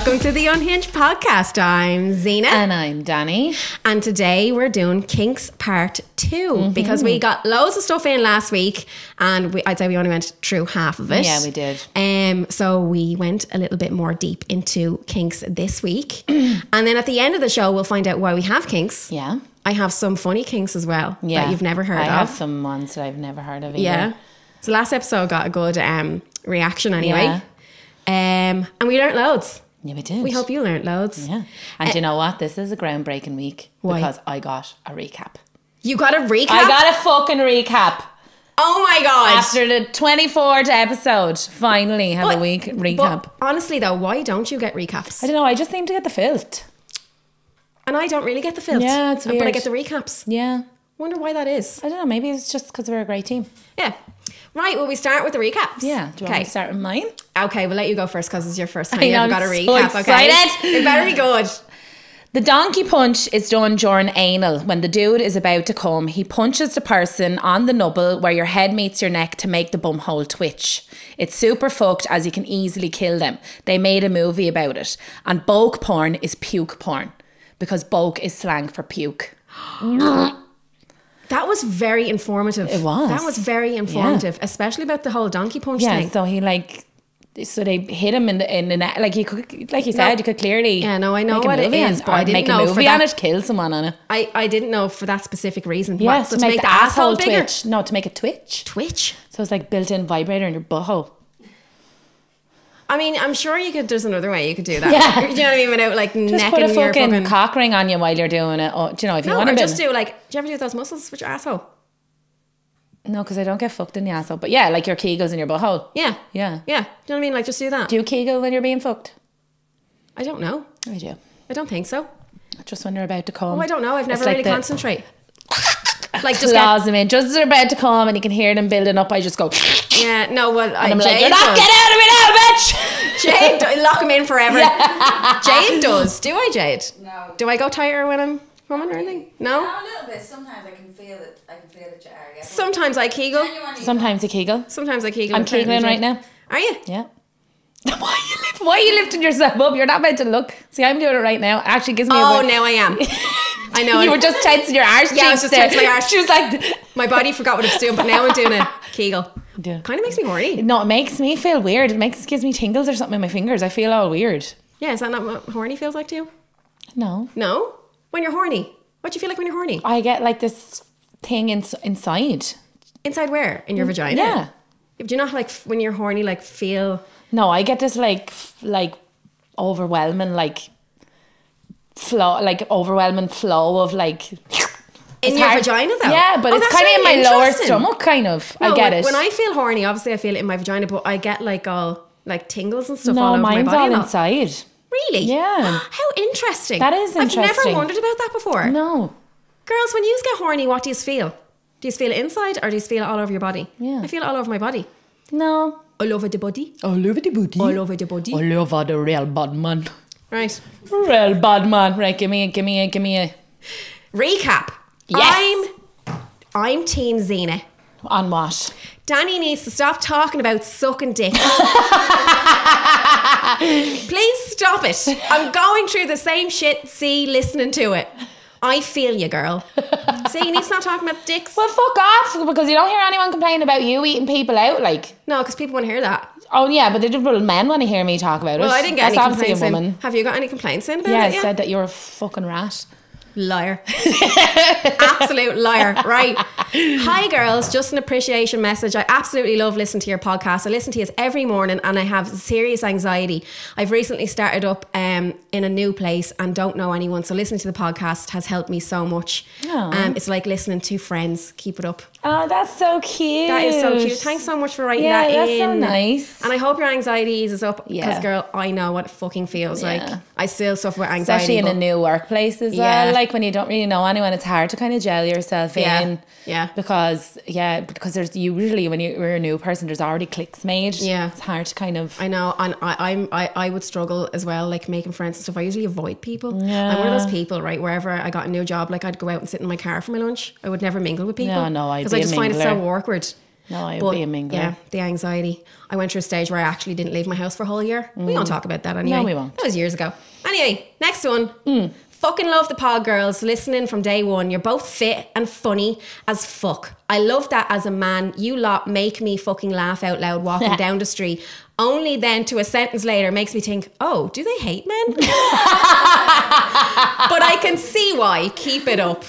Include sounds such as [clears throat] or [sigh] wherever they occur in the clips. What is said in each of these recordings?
Welcome to the Unhinged podcast. I'm Zena. And I'm Danni. And today we're doing Kinks Part 2 Mm-hmm. because we got loads of stuff in last week and we, I'd say we only went through half of it. Yeah, we did. Um, so we went a little bit more deep into Kinks this week. [clears throat] and then at the end of the show, we'll find out why we have Kinks. Yeah. I have some funny Kinks as well Yeah. that you've never heard I of. have some ones that I've never heard of either. Yeah. So last episode got a good um, reaction anyway. Um, and we learnt loads. Yeah, we did. We hope you learnt loads. Yeah. And you know what? This is a groundbreaking week Why? because I got a recap. You got a recap? I got a fucking recap. oh my god. After the 24th episode, finally have a week recap. But honestly though, why don't you get recaps? I don't know, I just seem to get the filth. and I don't really get the filth. Yeah, it's weird. But I get the recaps. Yeah. Wonder why that is. I don't know, maybe it's just because we're a great team. Yeah. Right, well we start with the recaps. Yeah. Do you want Okay. to start with mine? Okay, we'll let you go first because it's your first time I you know, got a I'm so recap. okay. excited. It better be good. [laughs] The donkey punch is done during anal. When the dude is about to come, he punches the person on the nubble where your head meets your neck to make the bumhole twitch. It's super fucked as you can easily kill them. They made a movie about it. And bulk porn is puke porn because bulk is slang for puke. [gasps] [gasps] [gasps] That was very informative. It was. That was very informative, especially about the whole donkey punch Yeah, thing. so he like so they hit him in the in the neck. Like you could, like you said, you could clearly Yeah, no, I know make a what it is, but I didn't make know a for movie on that- it, kill someone on it. I, I didn't know for that specific reason. Yeah, What, so to, make, the asshole bigger? twitch. No, to make it twitch. Twitch. So it's like built-in vibrator in your butthole. I mean, I'm sure you could. There's another way you could do that. Yeah. Do you know what I mean? Without like Just necking put a fucking, fucking. cock ring on you while you're doing it. Or, do you know if you no, want to just do like. Do you ever do those muscles with your asshole? No, because I don't get fucked in the asshole. But yeah, like your kegels in your butthole. Yeah. Yeah. Yeah. Do you know what I mean? Like just do that. Do you kegel when you're being fucked? I don't know. I do. I don't think so. Just when they're about to come. Oh, I don't know. I've never like really the concentrate. [laughs] [laughs] like just get, Claws them in. Just as they're about to come and you can hear them building up, I just go. yeah. No, well, I, I'm Jade like, you're not does. get out of me now, bitch! [laughs] Jade, do- lock him in forever. Jade does. Do I, Jade? No. Do I go tighter when I'm coming or anything? No. A little bit. Sometimes I can feel it. I can feel it jar. Yeah. Sometimes I kegel. Sometimes you kegel. Sometimes I kegel. I'm apparently, kegling right now. Are you? Yeah. [laughs] Why are you lift, Why you lifting yourself up? You're not meant to look. See, I'm doing it right now. Actually gives me. Oh, a now I am. [laughs] I know. You were just tensing your arse Yeah, I was just tensing my arse. [laughs] She was like, My body forgot what it was doing, but now I'm doing it. kegel. Yeah. Kind of makes me horny. no, it makes me feel weird. It makes gives me tingles or something in my fingers. I feel all weird. Yeah, is that not what horny feels like to you? No, No? When you're horny. What do you feel like when you're horny? I get like this thing in, inside. Inside where? In your vagina? Mm, Yeah. Do you not like when you're horny, like feel. No, I get this like f- like overwhelming like flow, like overwhelming flow of like. [sniffs] In It's your hard- vagina though? Yeah, but Oh, it's kind of in my lower stomach, kind of. No, I get when, it. When I feel horny, obviously I feel it in my vagina, but I get like all like tingles and stuff no, all over mine's my body. all inside. Really? Yeah. [gasps] How interesting. That is interesting. I've never wondered about that before. No. Girls, when you get horny, what do you feel? Do you feel it inside or do you feel it all over your body? Yeah. I feel it all over my body. No. All over the body. All over the booty. All over the body. All over the real bad man. Right. Real bad man. Right, give me a, give me a, give me a. Recap. Yes. I'm I'm Team Zena. On what? Danni needs to stop talking about sucking dick. [laughs] Please stop it. I'm going through the same shit, see, listening to it. I feel you, girl. See, you need to stop talking about dicks. Well, fuck off because you don't hear anyone complain about you eating people out. Like, No, because people want to hear that. oh yeah, but the well, men want to hear me talk about it. Well, I didn't get That's any complaints a in. Have you got any complaints in about Yeah, it? I said that you're a fucking rat. Liar. [laughs] Absolute liar. Right. [laughs] Hi, girls. Just an appreciation message. I absolutely love listening to your podcast. I listen to you every morning and I have serious anxiety. I've recently started up um, in a new place and don't know anyone. So listening to the podcast has helped me so much. Um, it's like listening to friends. Keep it up. Oh, that's so cute. That is so cute. Thanks so much for writing Yeah, that that's in. so nice. And I hope your anxiety eases up. Because, Yeah. girl, I know what it fucking feels Yeah. like. I still suffer with anxiety. Especially in a new workplace as Yeah. well. Like when you don't really know anyone, it's hard to kind of gel yourself Yeah. in. Yeah. Because yeah, because there's usually when you're a new person, there's already clicks made. Yeah. It's hard to kind of I know, and I, I'm I, I would struggle as well, like making friends and stuff. I usually avoid people. Yeah. I'm one of those people, right? Wherever I got a new job, like I'd go out and sit in my car for my lunch. I would never mingle with people. No, no, I'd because be I just find it so awkward. No, I would be a mingler. Yeah, the anxiety. I went through a stage where I actually didn't leave my house for a whole year. We don't talk about that anyway. Mm. we won't. That was years ago. Anyway, next one. Fucking love the pod girls listening from day one. You're both fit and funny as fuck. I love that as a man. You lot make me fucking laugh out loud walking [laughs] down the street. Only then to a sentence later makes me think, oh, do they hate men? [laughs] but I can see why. Keep it up.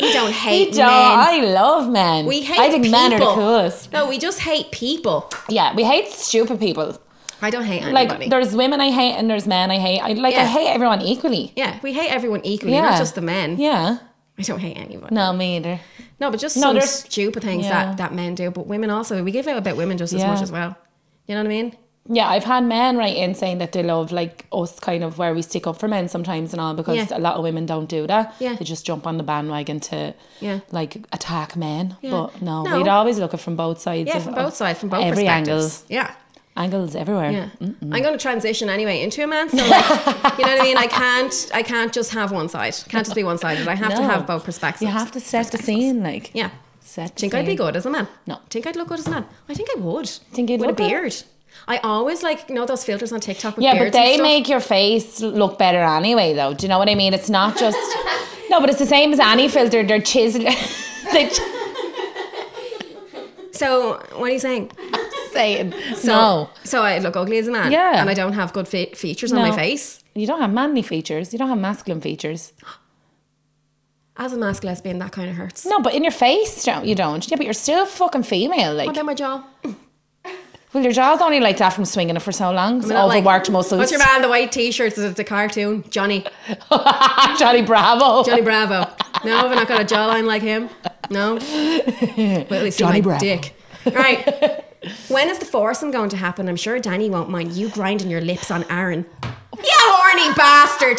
We don't hate Don't- men. I love men. We hate I think people. men are the coolest. No, we just hate people. Yeah, we hate stupid people. I don't hate Like anybody. there's women I hate and there's men I hate. I like I hate everyone equally. yeah, we hate everyone equally, Yeah. not just the men. Yeah. I don't hate anybody. No, me either. No, but just No, some there's- stupid things yeah. that, that men do. But women also, we give out about women just as Yeah. much as well. You know what I mean? Yeah, I've had men write in saying that they love like us kind of where we stick up for men sometimes and all because Yeah. a lot of women don't do that. Yeah. They just jump on the bandwagon to Yeah. like attack men. Yeah. But no, No. we'd always look at from both sides. Yeah, of- from both sides, from both every perspectives. angle. Yeah. Angles everywhere. Yeah. I'm going to transition anyway into a man. So, like, [laughs] you know what I mean? I can't, I can't just have one side. Can't just be one sided. I have to have both perspectives. You have to set the scene, like Yeah. set. The Think I'd be good as a man? No. Think I'd look good as a man? I think I would. Think you'd with a good? I always like you know those filters on TikTok Yeah, but they make your face look better anyway, though. Do you know what I mean? It's not just [laughs] no, but it's the same as any filter. They're chiseling. [laughs] they So what are you saying? [laughs] saying So, no. So I look ugly as a man. Yeah. And I don't have good fe- features on my face. You don't have manly features. You don't have masculine features. [gasps] As a mask lesbian, that kind of hurts. No, but in your face, don't you don't? Yeah, but you're still fucking female. Like, What about my jaw? Well, your jaw's only like that from swinging it for so long. It's I'm not like- overworked muscles. What's your man? The white t-shirts. Is it the cartoon? Johnny. [laughs] Johnny Bravo. Johnny Bravo. No, I've not got a jawline like him. No. But at least Johnny Johnny Bravo. Dick. Right. when is the foursome going to happen? I'm sure Danni won't mind you grinding your lips on Aaron. You horny bastard.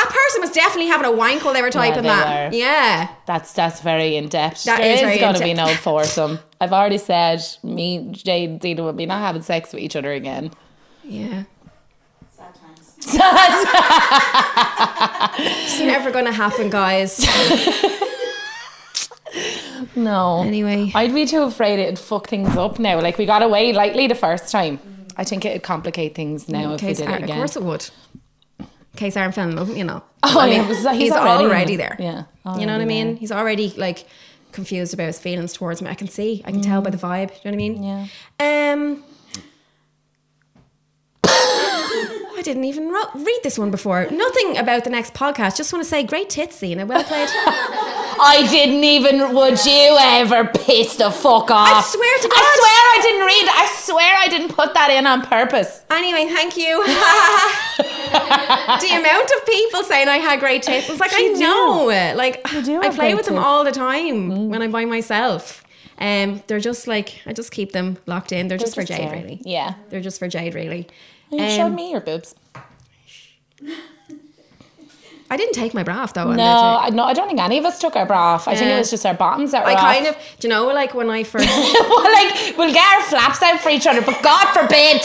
That person was definitely having a wank while they were typing they that. were. Yeah. That's that's very in depth. That There is is going to be no [laughs] foursome. I've already said me, Jade, and Zena will be not having sex with each other again. Yeah. Sad times. [laughs] It's never going to happen, guys. [laughs] No. Anyway. I'd be too afraid it'd fuck things up now. Like we got away lightly the first time. I think it'd complicate things now if we did it of course it would. Case fell in love, you know. Oh, I mean, he's- he's he's, already- already, there. yeah, you know what I mean? there. He's already like confused about his feelings towards me. I can see. I can tell by the vibe. Do you know what I mean? Mm. Yeah. Um. I didn't even read this one before. Nothing about the next podcast. Just want to say, great tits, Zena. Well played. [laughs] I didn't even. Would you ever piss the fuck off? I swear to God. I swear I didn't read. I swear I didn't put that in on purpose. Anyway, thank you. [laughs] the amount of people saying I had great tits. It's like I You do. know it. Like do I play with them all the time when I'm by myself. Um, they're just like I just keep them locked in. They're, just, for Jade, there. really. Yeah. They're just for Jade, really. You Um, showed me your boobs. I didn't take my bra off though. No, I, no, I don't think any of us took our bra off. I think it was just our bottoms that were I off. kind of, do you know, like when I first. [laughs] well, like we'll get our flaps out for each other, but God forbid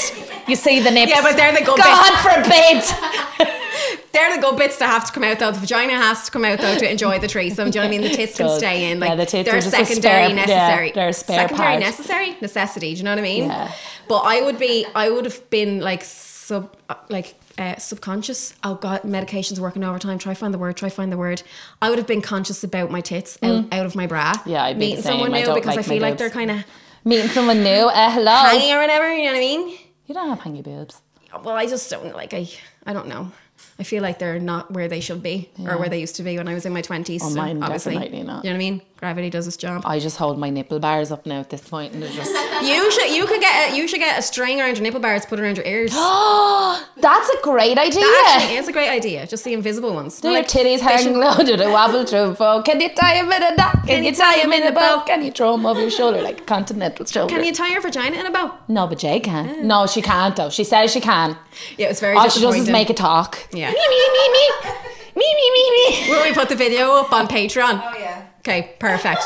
you see the nips. Yeah, but they're the good God forbid. [laughs] They're the good bits that have to come out though. The vagina has to come out though to enjoy the threesome. Do you know what I mean? The [laughs] tits can stay in. Like Yeah, the tits they're are just a secondary spare- yeah, necessary. they're a spare secondary part. necessary necessity. Do you know what I mean? Yeah. But I would be. I would have been like sub uh, like. Uh, subconscious. Oh God, medication's working overtime. Try find the word. Try find the word. I would have been conscious about my tits out, out of my bra. Mm. Yeah, I'd meeting someone. I new because like I feel like they're kind of Meeting someone new. Uh, hello. hangy or whatever. You know what I mean? You don't have hangy boobs. well, I just don't like. I I don't know. I feel like they're not where they should be or where they used to be when I was in my twenties. Oh, mine definitely not. You know what I mean? Gravity does its job. I just hold my nipple bars up now at this point, and they're just. [laughs] You should you could get a, you should get a string around your nipple bars, put it around your ears. Oh, [gasps] that's a great idea. That actually is a great idea. Just the invisible ones. Do your titties hang low? Do they [laughs] wobble through a bow? Can you tie them in a knot? Can, you tie them in a bow? Can you throw them over your shoulder like a continental shoulder? Can you tie your vagina in a bow? No, but Jay can. Oh. No, she can't though. She says she can. Yeah, it's very. All she does is make it talk. Yeah. Me, me, me, me. Me, me, me, me. Will we put the video up on Patreon? Oh yeah. Okay, perfect.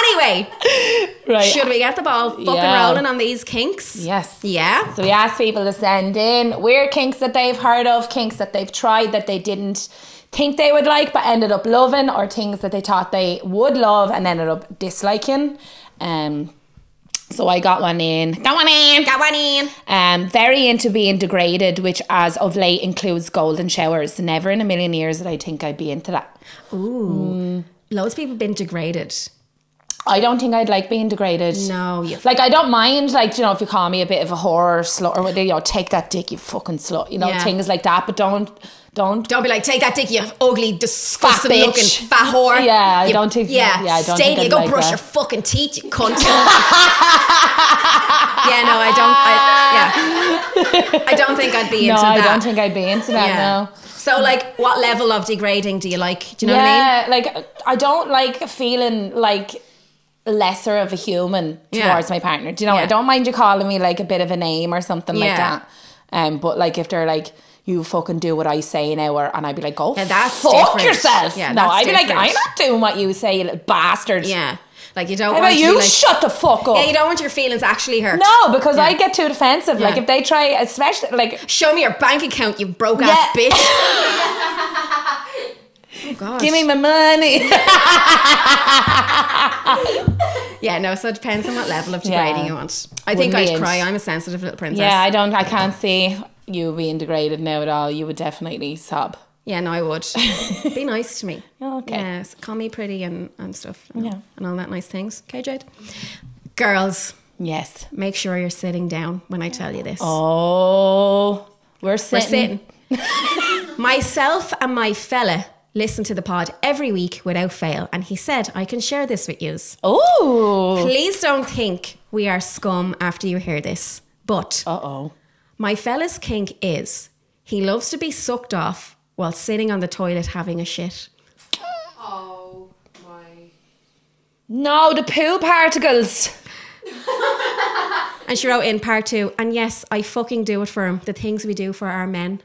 anyway, Right. should we get the ball fucking Yeah. rolling on these kinks? Yes. Yeah. So we asked people to send in weird kinks that they've heard of, kinks that they've tried that they didn't think they would like but ended up loving or things that they thought they would love and ended up disliking. Um, so I got one in. Got one in. Got one in. Um, very into being degraded, which as of late includes golden showers. Never in a million years that I think I'd be into that. Ooh. Loads of people been degraded. I don't think I'd like being degraded. No, you Like I don't mind, like you know, if you call me a bit of a whore or slut or whatever, you know, take that dick, you fucking slut, you know, Yeah. things like that. But don't, don't. Don't be like, take that dick, you ugly, disgusting bitch. looking fat whore. Yeah, I You- don't think- Yeah, yeah, I don't stay there, go like brush that. your fucking teeth, you cunt. [laughs] yeah, no, I don't. I, yeah, [laughs] I don't think I'd be No, into I that. I don't think I'd be into that. Yeah. No. So, like, what level of degrading do you like? Do you know what I mean? yeah, like I don't like feeling like lesser of a human Yeah. towards my partner. Do you know? Yeah. I don't mind you calling me like a bit of a name or something like Yeah. that. Um, but like if they're like. You fucking do what I say now, or, and I'd be like, "Go Yeah, that's fuck different. yourself." Yeah, no, I'd be like, "I'm not doing what you say, you little bastard." Yeah, like you don't. How want about to you? Like, Shut the fuck up. yeah, you don't want your feelings actually hurt. no, because I get too defensive. Like if they try, especially like Show me your bank account, you broke ass Yeah. bitch. [laughs] oh God. Give me my money. [laughs] Yeah, no. So it depends on what level of degrading Yeah. you want. I think Wouldn't be I'd cry. I'm a sensitive little princess. yeah, I don't. I can't see you being degraded now at all. You would definitely sob. Yeah, no, I would. [laughs] Be nice to me. Okay. Yes, call me pretty and, and stuff. And, Yeah. And all that nice things. Okay, Jade? Girls, Yes. make sure you're sitting down when I tell you this. Oh, we're sitting. We're sitting. sitting. [laughs] Myself and my fella listen to the pod every week without fail. And he said, I can share this with yous. Oh. Please don't think we are scum after you hear this. But Uh oh. my fella's kink is he loves to be sucked off while sitting on the toilet having a shit. Oh my. No, the poo particles. And she wrote in part two, and yes, I fucking do it for him. The things we do for our men.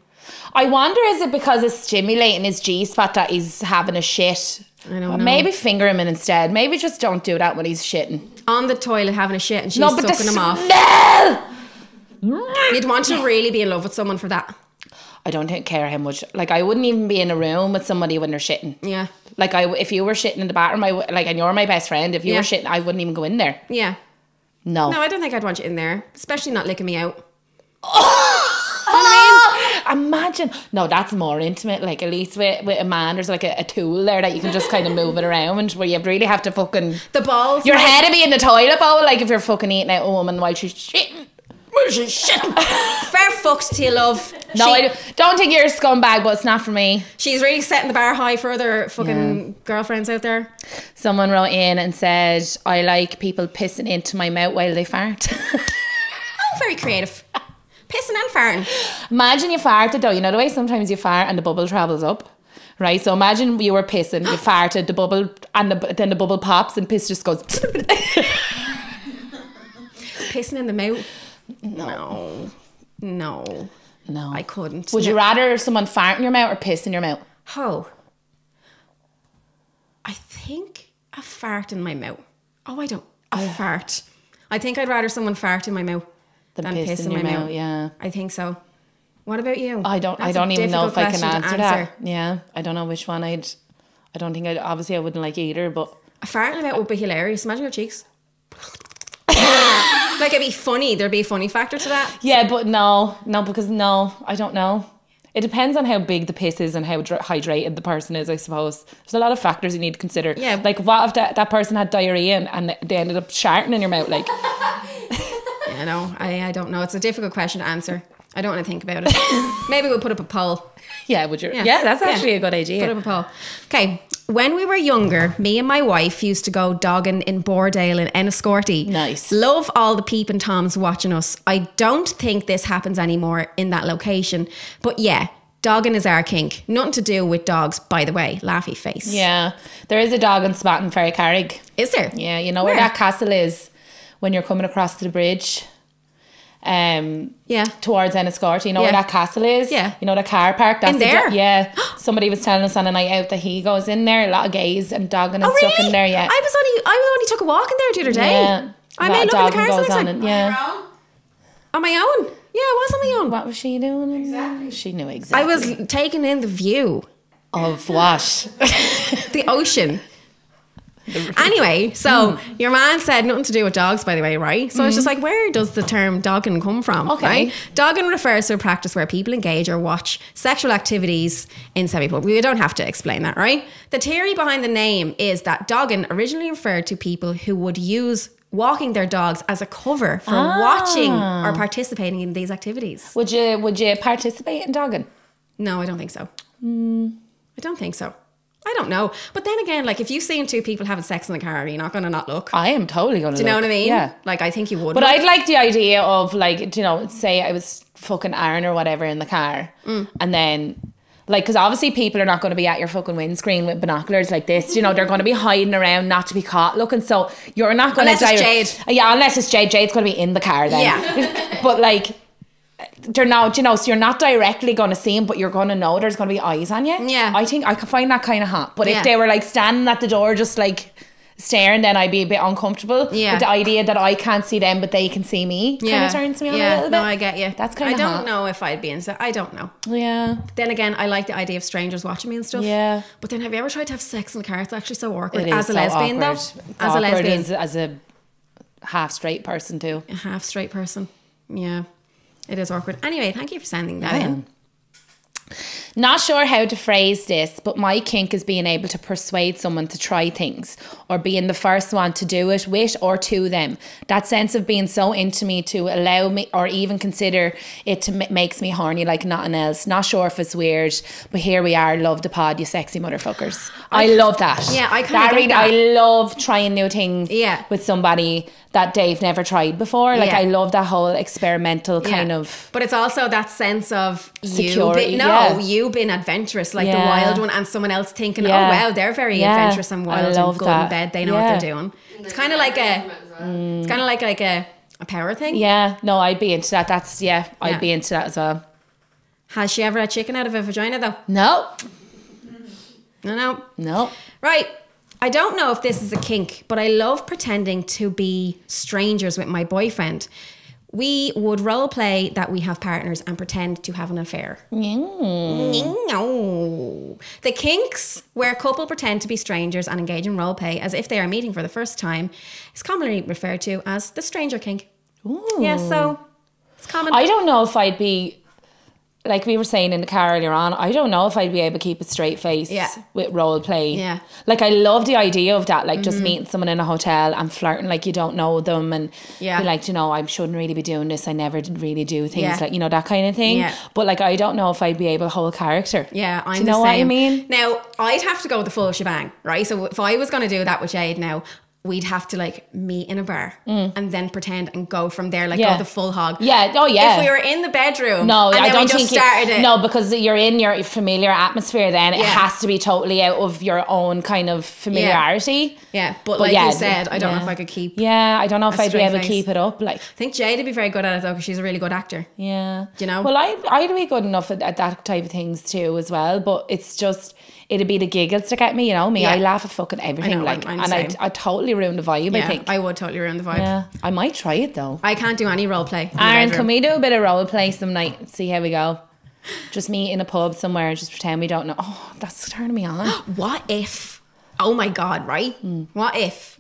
I wonder is it because it's stimulating his G spot that he's having a shit? I don't know. Maybe finger him in instead. Maybe just don't do that when he's shitting. On the toilet having a shit and she's no, sucking him off. smell. You'd want to really be in love with someone for that. I don't care how much. Like I wouldn't even be in a room with somebody when they're shitting. Yeah. Like I, if you were shitting in the bathroom, I w- like, and you're my best friend. If you Yeah. were shitting, I wouldn't even go in there. Yeah. No. No, I don't think I'd want you in there, especially not licking me out. [laughs] Imagine. No, that's more intimate. Like at least with, with a man, there's like a, a tool there that you can just kind of move it around, where you really have to fucking. The balls. Your might- head to be in the toilet bowl, like if you're fucking eating out a woman while she's shitting. While she's shitting. Fair fucks to you, love. No, She- I don't think you're a scumbag, but it's not for me. She's really setting the bar high for other fucking girlfriends out there. Someone wrote in and said, I like people pissing into my mouth while they fart. [laughs] Oh, very creative. Pissing and farting. imagine you farted though. You know the way sometimes you fart and the bubble travels up? Right? So imagine you were pissing, you [gasps] farted, the bubble, and the, then the bubble pops and piss just goes. [laughs] [laughs] Pissing in the mouth. No. No. no. I couldn't. Would you rather someone fart in your mouth or piss in your mouth? Oh. I think a fart in my mouth. Oh, I don't. A fart. I think I'd rather someone fart in my mouth The than piss, piss, in, in, my mouth, mouth. yeah. I think so. What about you? I don't. I That's a don't even know if I can to answer, that. Yeah, I don't know which one I'd. I don't think I'd. Obviously, I wouldn't like either, but A fart in the mouth would be hilarious. Imagine your cheeks. Like it'd be funny. There'd be a funny factor to that. yeah, but no, no, because no, I don't know. It depends on how big the piss is and how dr- hydrated the person is. I suppose there's a lot of factors you need to consider. Yeah. like what if that, that person had diarrhea and, and they ended up sharting in your mouth? Like, [laughs] Yeah, no, I, I don't know. It's a difficult question to answer. I don't want to think about it. [laughs] Maybe we'll put up a poll. yeah, would you? Yeah, that's actually a good idea. Put up a poll. Okay. When we were younger, me and my wife used to go dogging in Bordale in Enniscorthy. Nice. Love all the peep and toms watching us. I don't think this happens anymore in that location. But yeah, dogging is our kink. Nothing to do with dogs, by the way. Laughy face. yeah, there is a dog in spot in Ferrycarrig. Is there? Yeah, you know where, Where? that castle is when you're coming across the bridge. Um, Yeah. towards Enniscorthy. You know where that castle is? Yeah. You know the car park? That's In there? do- yeah. Somebody was telling us on a night out that he goes in there, a lot of gays and dogging and Oh, stuff really? in there, yeah. I was only I only took a walk in there the other day. yeah. I A lot may look in the dogging cars goes next on time. and- yeah. Wrong? On my own. Yeah, I was on my own. What was she doing? in there? Exactly. She knew exactly I was taking in the view. Of what? [laughs] the ocean. Anyway, so Hmm. your man said nothing to do with dogs, by the way, right? So it's just like, where does the term dogging come from? Okay. Right? Dogging refers to a practice where people engage or watch sexual activities in semi-public. We don't have to explain that, right? The theory behind the name is that dogging originally referred to people who would use walking their dogs as a cover for Ah. watching or participating in these activities. Would you would you participate in dogging? No, I don't think so. Hmm. I don't think so. I don't know. But then again, like if you've seen two people having sex in the car, you're not going to not look. I am totally gonna. Do you know what I mean? Yeah. Like I think you would. But look. I'd like the idea of like, you know, say I was fucking Aaron or whatever in the car, Mm. and then. Like, because obviously people are not going to be at your fucking windscreen with binoculars like this. You know, they're going to be hiding around not to be caught looking. So you're not going to Unless it's Jade. Yeah, unless it's Jade. Jade's going to be in the car then. Yeah. [laughs] but like, they're not, you know, so you're not directly going to see him, but you're going to know there's going to be eyes on you. Yeah. I think I could find that kind of hot. But Yeah. if they were like standing at the door just like staring, then I'd be a bit uncomfortable. Yeah. With the idea that I can't see them, but they can see me kind of turns me on yeah. a little bit. No, I get you. That's kind of I don't hot. know if I'd be into. I don't know. Yeah. Then again, I like the idea of strangers watching me and stuff. Yeah. But then, have you ever tried to have sex in the car? It's actually so awkward. It is as a so lesbian, awkward. though. As a lesbian, As, as a half straight person too. a half straight person. Yeah. It is awkward. Anyway, thank you for sending that in. Not sure how to phrase this, but my kink is being able to persuade someone to try things or being the first one to do it with or to them. That sense of being so into me to allow me or even consider it to ma- makes me horny like nothing else. Not sure if it's weird, but here we are. Love the pod, you sexy motherfuckers. I, love that. Yeah, I kinda really. I love trying new things Yeah. with somebody that they've never tried before. Like Yeah. I love that whole experimental kind Yeah. of But it's also that sense of you Security, being, no, yeah. you being adventurous, like the wild one, and someone else thinking, oh wow, they're very adventurous and wild and good that. in bed. They know what they're doing. It's kind of like a, it's kind of like like a, a power thing. Yeah, no, I'd be into that. That's yeah, I'd be into that as well. Has she ever had chicken out of a vagina though? No, No, no. no. Right. I don't know if this is a kink, but I love pretending to be strangers with my boyfriend. We would role play that we have partners and pretend to have an affair. Mm. No. The kinks, where a couple pretend to be strangers and engage in role play as if they are meeting for the first time, is commonly referred to as the stranger kink. Yeah, so it's common. I don't know if I'd be like we were saying in the car earlier on. I don't know if I'd be able to keep a straight face Yeah. with role play. Yeah. Mm-hmm. like I love the idea of that. Like just meeting someone in a hotel and flirting like you don't know them, and Yeah. be like, you know, I shouldn't really be doing this. I never really do things Yeah. like you know that kind of thing. Yeah. But like I don't know if I'd be able to hold character. Yeah, I'm do you know what I mean? Now, I'd have to go with the full shebang, right? So if I was going to do that with Jade now, we'd have to like meet in a bar and then pretend and go from there, like Mm. Yeah. go the full hog. Yeah. Oh yeah. If we were in the bedroom, No, and I don't we just think started it. No, because you're in your familiar atmosphere. Then it has to be totally out of your own kind of familiarity. Yeah, but, But like yeah, you said, I don't know if I could keep. Yeah, I don't know if I'd be able to keep it up. Like, I think Jade would be very good at it though, because she's a really good actor. yeah, You know? Well, I I'd be good enough at, at that type of things too as well. But it's just it'd be the giggles to get me. You know me. I laugh at fucking everything. know, like, I'm- I'm and I. I totally ruin the vibe. I think. I would totally ruin the vibe. yeah, I might try it though. I can't do any role play. Aaron, can we do a bit of role play some night? See how we go. Just meet in a pub somewhere and just pretend we don't know. Oh, that's turning me on. [gasps] What if? Oh my god! Right? Hmm. What if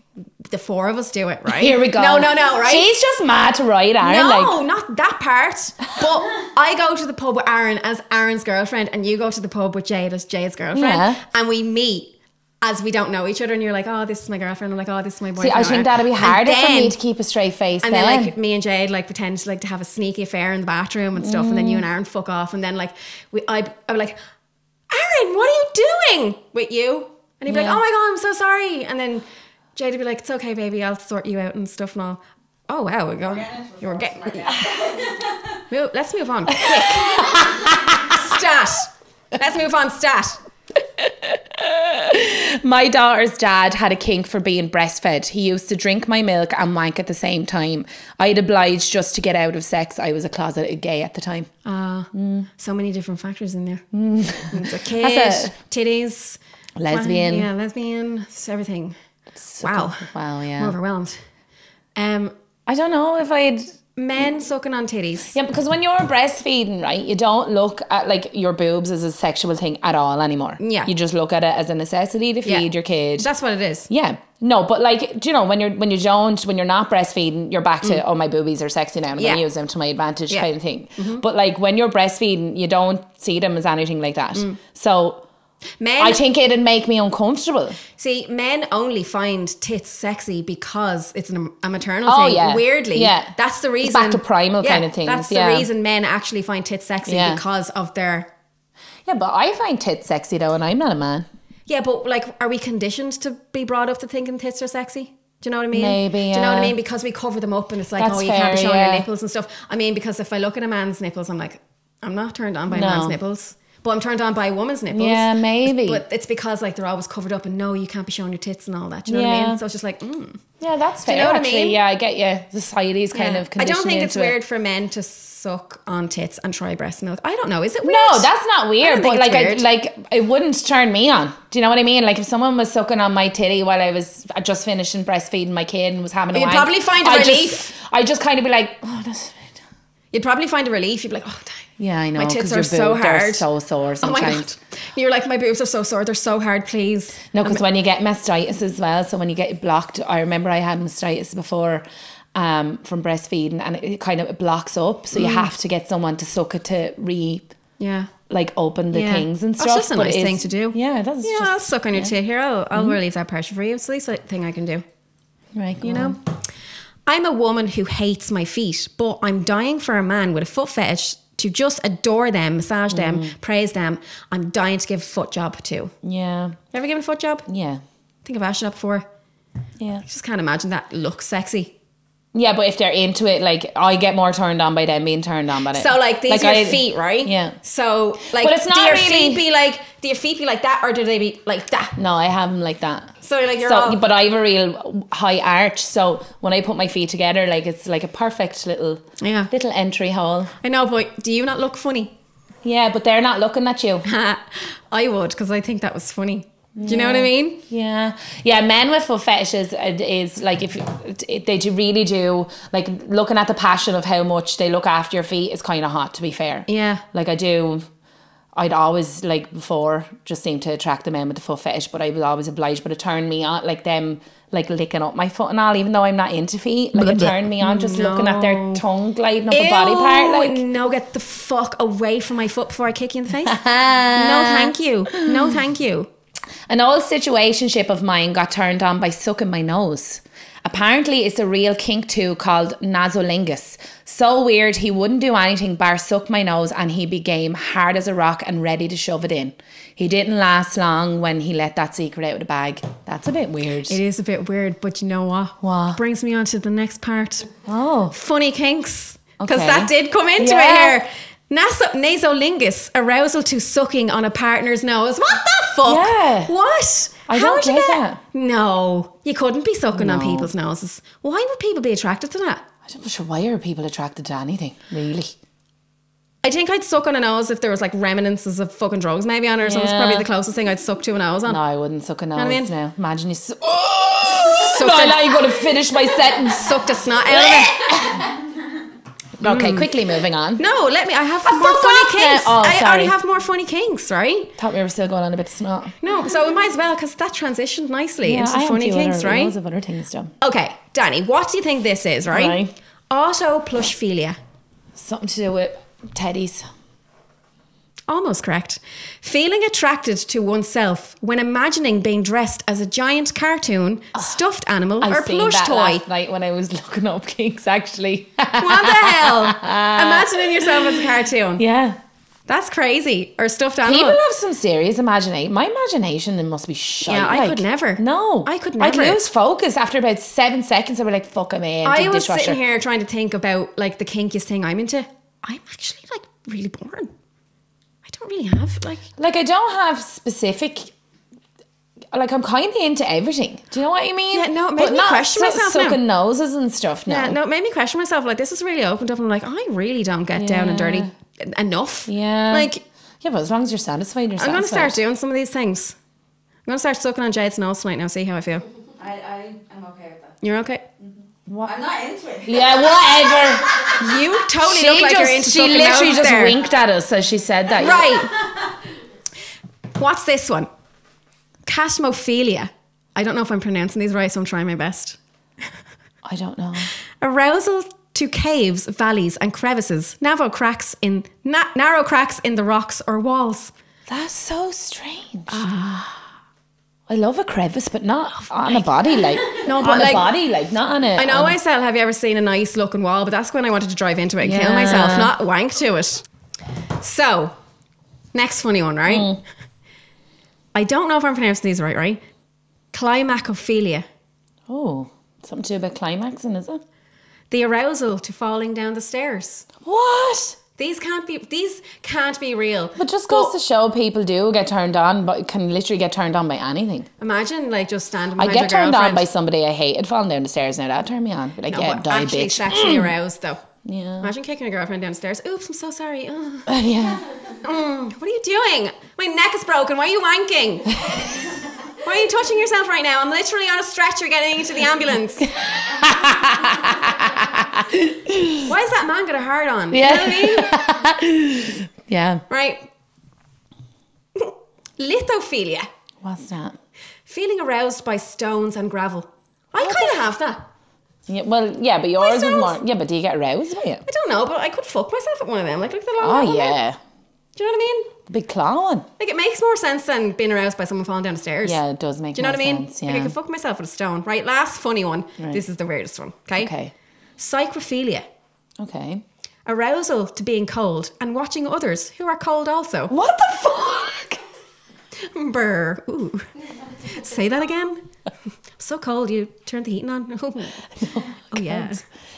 the four of us do it? Right? Here we go. No, no, no! Right? She's just mad to write Aaron. no, Like, not that part. But I go to the pub with Aaron as Aaron's girlfriend, and you go to the pub with Jade as Jade's girlfriend, Yeah. and we meet as we don't know each other. And you're like, "Oh, this is my girlfriend." I'm like, "Oh, this is my boyfriend." see, boyfriend." I think that'd be harder for me to keep a straight face. And then, then like me and Jade like pretend to like to have a sneaky affair in the bathroom and stuff, and then you Mm. and Aaron fuck off, and then like we I I'm like, Aaron, what are you doing with you? And he'd be Yeah. like, Oh my god, I'm so sorry. And then Jade would be like, It's okay, baby, I'll sort you out and stuff and all. Oh wow, we go. You were getting. [laughs] Move, let's move on. Quick. [laughs] stat. Let's move on. Stat. My daughter's dad had a kink for being breastfed. He used to drink my milk and wank at the same time. I'd obliged just to get out of sex. I was a closeted gay at the time. Uh, So many different factors in there. [laughs] It's a kid, Mm. That's titties, Lesbian. yeah, lesbian, it's Wow, Wow, I'm yeah. overwhelmed. Um, I don't know if I'd Men sucking on titties. Yeah, because when you're breastfeeding, right, you don't look at like your boobs as a sexual thing at all anymore. Yeah. You just look at it as a necessity to feed Yeah. your kid. That's what it is. yeah. No, but like, do you know, when you're when you don't when you're not breastfeeding, you're back to oh my boobies are sexy now. I'm Mm. Yeah. gonna use them to my advantage Yeah. Mm-hmm. kind of thing. But like when you're breastfeeding, you don't see them as anything like that. Mm. So Men I think it'd make me uncomfortable. See, men only find tits sexy because it's an, a maternal Oh, thing. yeah. Weirdly, Yeah. that's the reason. back to primal yeah, kind of things, That's yeah. the reason men actually find tits sexy Yeah. because of their. Yeah, but I find tits sexy though, and I'm not a man. Yeah, but like, are we conditioned to be brought up to thinking tits are sexy? Do you know what I mean? Maybe, Do you know what I mean? Because we cover them up and it's like, That's oh, you can't be showing yeah. your nipples and stuff. I mean, because if I look at a man's nipples, I'm like, I'm not turned on by No. a man's nipples. But I'm turned on by a woman's nipples. Yeah, maybe. But it's because like they're always covered up and no, you can't be showing your tits and all that. Do you know what I mean? So it's just like, mm. Yeah, that's fair. Do you know what I mean? Yeah, I get you. Society's kind Yeah. of. I don't think it's into it. weird for men to suck on tits and try breast milk. I don't know. Is it weird? No, that's not weird. But like, it's I, like it wouldn't turn me on. Do you know what I mean? Like, if someone was sucking on my titty while I was just finishing breastfeeding my kid and was having a You'd wank, probably find a I relief. Just, I just kind of be like, oh, that's. You'd probably find a relief. You'd be like, oh, dang. Yeah, I know. My tits are so they're hard. so sore Oh my sometimes. god! You're like my boobs are so sore. They're so hard. Please. No, because when you get mastitis as well, so when you get blocked, I remember I had mastitis before um, from breastfeeding, and it kind of blocks up, so you Mm. have to get someone to suck it to re Yeah. like open the Yeah. things and That's stuff. just a nice thing to do. Yeah, that's Yeah, just. I'll suck on your tit here. I'll, I'll relieve that pressure for you. It's the least thing I can do. right. You know? I'm a woman who hates my feet, but I'm dying for a man with a foot fetish to just adore them, massage them, Mm. praise them. I'm dying to give a foot job too. Yeah, Ever given a foot job? yeah, I think I've asked that before. yeah. Just can't imagine that looks sexy. Yeah, but if they're into it, like I get more turned on by them being turned on by it. So like these are your I- feet, right? Yeah. So like, But it's do not your really- feet be like? Do your feet be like that, or do they be like that? No, I have them like that. So like you're so, all. but I have a real high arch, so when I put my feet together, like it's like a perfect little, Yeah. little entry hole. I know, but do you not look funny? Yeah, but they're not looking at you. [laughs] I would because I think that was funny. Do you know what I mean? Yeah, yeah. Men with foot fetishes is like if they do really do like looking at the passion of how much they look after your feet is kind of hot. To be fair, Yeah. Like I do, I'd always like before just seem to attract the men with the foot fetish, but I was always obliged. But it turned me on, like them like licking up my foot and all, even though I'm not into feet. Like it turned me on just looking at their tongue gliding up a body part. Like no, get the fuck away from my foot before I kick you in the face. [laughs] no, thank you. No, thank you. An old situationship of mine got turned on by sucking my nose. Apparently, it's a real kink too called nasolingus. So weird, he wouldn't do anything bar suck my nose and he became hard as a rock and ready to shove it in. He didn't last long when he let that secret out of the bag. That's a bit weird. It is a bit weird, but you know what? What? Brings me on to the next part. Oh. Funny kinks. Because Okay. that did come into Yeah. it here. Naso- nasolingus, arousal to sucking on a partner's nose. What the fuck? Yeah. What? I How don't you get that. No, you couldn't be sucking on people's noses. Why would people be attracted to that? I'm not sure why are people attracted to anything, really. I think I'd suck on a nose if there was like remnants of fucking drugs maybe on it or something. It's probably the closest thing I'd suck to a nose on. No, I wouldn't suck a nose what I mean? now. Imagine you. Su- [laughs] Sucked no, a- now you're going to finish my sentence. Sucked a snot out of it. [laughs] Okay, mm. quickly moving on. No, let me. I have more funny kinks. Oh, I already have more funny kinks, right? Thought we were still going on a bit of snot. No, so we might as well because that transitioned nicely into I funny kinks, other, right? Loads of other things done. Okay, Danni, what do you think this is, right? Right. Auto plushphilia. Something to do with teddies. Almost correct. Feeling attracted to oneself when imagining being dressed as a giant cartoon, ah, stuffed animal, I or plush that toy. last night when I was [laughs] looking up kinks. Actually, [laughs] What the hell? Imagining yourself as a cartoon. yeah. That's crazy. Or stuffed animal. People have some serious imagination. My imagination it must be shite. Yeah, I like. could never. No, I could never. I'd lose focus after about seven seconds. I'd be like, "Fuck, I'm in." I was sitting here trying to think about like the kinkiest thing I'm into. I'm actually like really boring. I don't really have like Like, I don't have specific. Like, I'm kind of into everything. Do you know what I mean? Yeah, no, it made But me not question su- myself now. Sucking noses and stuff. No. yeah, no, it made me question myself. Like this is really opened up. I'm like, I really don't get down and dirty enough. Yeah. Like Yeah, but as long as you're satisfied, you're I'm gonna start doing some of these things. I'm gonna start sucking on Jade's nose tonight now, see how I feel. I, I am okay with that. You're okay? Mm-hmm. I'm not into it. Yeah, whatever. [laughs] You totally she look like just, you're into she sucking literally nose just there. winked at us as she said that. Right. [laughs] What's this one? Chasmophilia. I don't know if I'm pronouncing these right, so I'm trying my best. [laughs] I don't know. Arousal to caves, valleys, and crevices. Narrow cracks in na- narrow cracks in the rocks or walls. That's so strange. Ah. I love a crevice, but not on a body, like [laughs] No, on but a like- body, like not on a. I know on- myself. Have you ever seen a nice looking wall? But that's when I wanted to drive into it and kill myself, not wank to it. So, next funny one, right? Hmm. I don't know if I'm pronouncing these right, right? Climacophilia. Oh, something to do about climaxing, is it? The arousal to falling down the stairs. What? These can't be these can't be real. But just goes to show people do get turned on, but can literally get turned on by anything. Imagine like just standing I get turned on by somebody I hated falling down the stairs. Now that turned me on. Like, No, yeah, but die, actually bitch. sexually [clears throat] aroused though. Yeah. Imagine kicking a girlfriend downstairs. Oops, I'm so sorry. Ugh. [laughs] yeah. Mm, what are you doing? My neck is broken. Why are you wanking? [laughs] Why are you touching yourself right now? I'm literally on a stretcher getting into the ambulance. [laughs] Why is that man got a hard on? You know what I mean? Yeah. [laughs] Right. Lithophilia. What's that? Feeling aroused by stones and gravel. I oh. kind of have that. Yeah, well, yeah, but yours is more. Yeah, but do you get aroused by it? I don't know, but I could fuck myself at one of them. Like, look at the long Oh there. Yeah, Do you know what I mean? the big claw one. Like, it makes more sense than being aroused by someone falling down the stairs. Yeah, it does make. Do you know what I mean? Sense, Like, I yeah. could fuck myself with a stone. Right, last funny one. Right. This is the weirdest one. Okay. Okay. Psychrophilia. Okay. Arousal to being cold and watching others who are cold also. What the fuck? [laughs] Brr. Ooh. Say that again. [laughs] so cold. You turned the heating on. [laughs] Oh, yeah.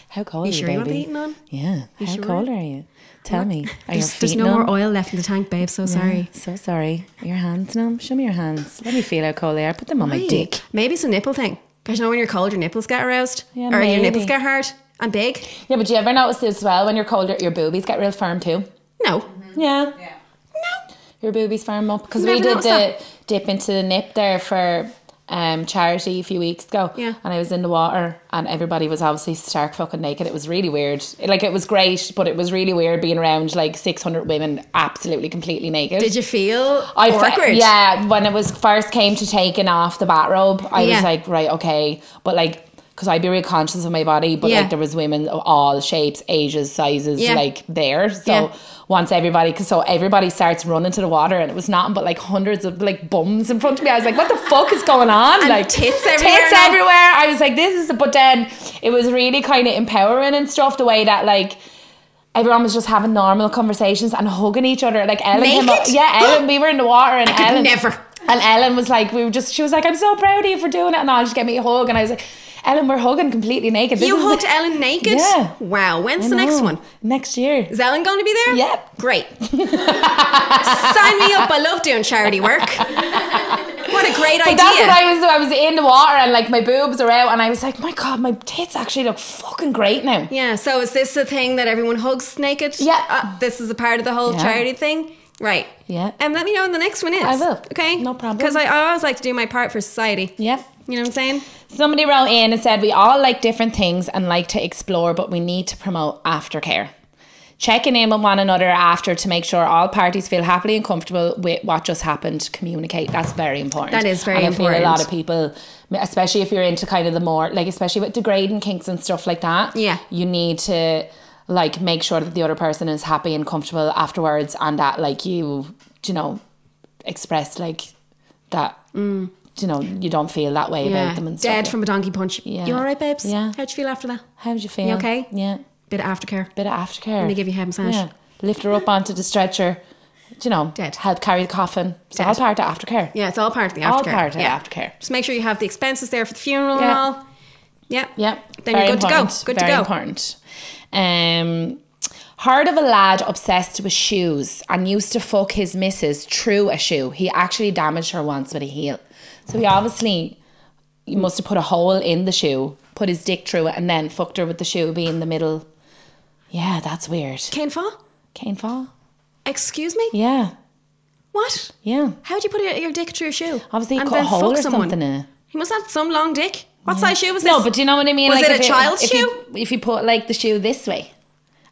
How cold You are sure you, you want the baby? heating on? Yeah. How sure? cold are you? Tell me. Are There's, there's no numb? more oil left in the tank, babe. So Yeah, sorry. So sorry. Your hands numb? Show me your hands. Let me feel how cold they are. Put them on my dick. Maybe it's a nipple thing. Because you know when you're cold, your nipples get aroused. Yeah, or your nipples get hard and big. Yeah, but do you ever notice as well when you're colder, your boobies get real firm too? No. Yeah. Yeah. No. Your boobies firm up because we did the that. dip into the nip there for um, charity a few weeks ago. Yeah. and I was in the water and everybody was obviously stark fucking naked. It was really weird. Like it was great, but it was really weird being around like six hundred women absolutely completely naked. Did you feel I fe- awkward? yeah, when it was first came to taking off the bathrobe, I Yeah. was like, right, okay, but like. Because I'd be really conscious of my body, but Yeah. like there was women of all shapes, ages, sizes, Yeah. like there. So Yeah. Once everybody, cause so everybody starts running to the water, and it was nothing but like hundreds of like bums in front of me. I was like, what the fuck is going on? And like tits everywhere Tits now. everywhere. I was like, this is. But then it was really kind of empowering and stuff. The way that like. Everyone was just having normal conversations and hugging each other. Like Ellen came up, yeah, Ellen. We were in the water, and I Ellen never. and Ellen was like, we were just, she was like, I'm so proud of you for doing it. And I'll just get me a hug. And I was like, Ellen, we're hugging completely naked. This You hugged the- Ellen naked? Yeah. Wow. When's I the next one? Next year. Is Ellen going to be there? Yep. Great. [laughs] Sign me up. I love doing charity work. What a great But idea. that's what I was. I was in the water and like my boobs are out, and I was like, my god, my tits actually look fucking great now. yeah, so is this a thing that everyone hugs naked? Yeah. Uh, this is a part of the whole Yeah. charity thing? Right. Yeah. And let me know when the next one is. I will. Okay? No problem. Because I, I always like to do my part for society. Yep. You know what I'm saying? Somebody wrote in and said we all like different things and like to explore, but we need to promote aftercare. Checking in with one another after to make sure all parties feel happily and comfortable with what just happened. Communicate. That's very important. That is very and I feel a lot of people, especially if you're into kind of the more like, especially with degrading kinks and stuff like that. Yeah. you need to like make sure that the other person is happy and comfortable afterwards, and that like you, you know, express like that. Mm. You know, you don't feel that way. Yeah. about them and stuff. Dead from a donkey punch. Yeah. You all right, babes? Yeah. How'd you feel after that? How'd you feel? You okay? Yeah. Bit of aftercare. Bit of aftercare. Let me give you a head massage. Yeah. Lift her up onto the stretcher. You know, Dead. help carry the coffin. It's all part of aftercare. Yeah, it's all part of the aftercare. All part of yeah. aftercare. Just make sure you have the expenses there for the funeral and all. Yeah. Yeah. Then very you're good to go. important. Good to very go. important. Um, heard of a lad obsessed with shoes and used to fuck his missus through a shoe. He actually damaged her once with a heel. So he obviously he must have put a hole in the shoe, put his dick through it, and then fucked her with the shoe being in the middle. Yeah, that's weird. Cane Fall? Cane fall? Excuse me? Yeah. What? Yeah. How'd you put your, your dick through your shoe? Obviously, he And cut a hole or someone? something in it. He must have some long dick. What size shoe was this? No, but do you know what I mean? Was it a you- child's if shoe? You, if you put like the shoe this way,